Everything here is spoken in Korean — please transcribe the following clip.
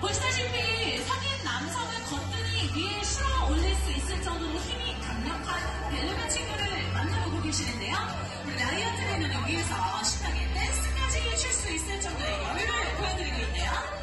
보시다시피 사귄 남성을 거뜬히 위에 실어 올릴 수 있을 정도로 힘이 강력한 벨루베 친구를 만나보고 계시는데요. 우리 라이언트리는 여기에서 신나게 댄스까지 출 수 있을 정도의 여유를 보여드리고 있네요.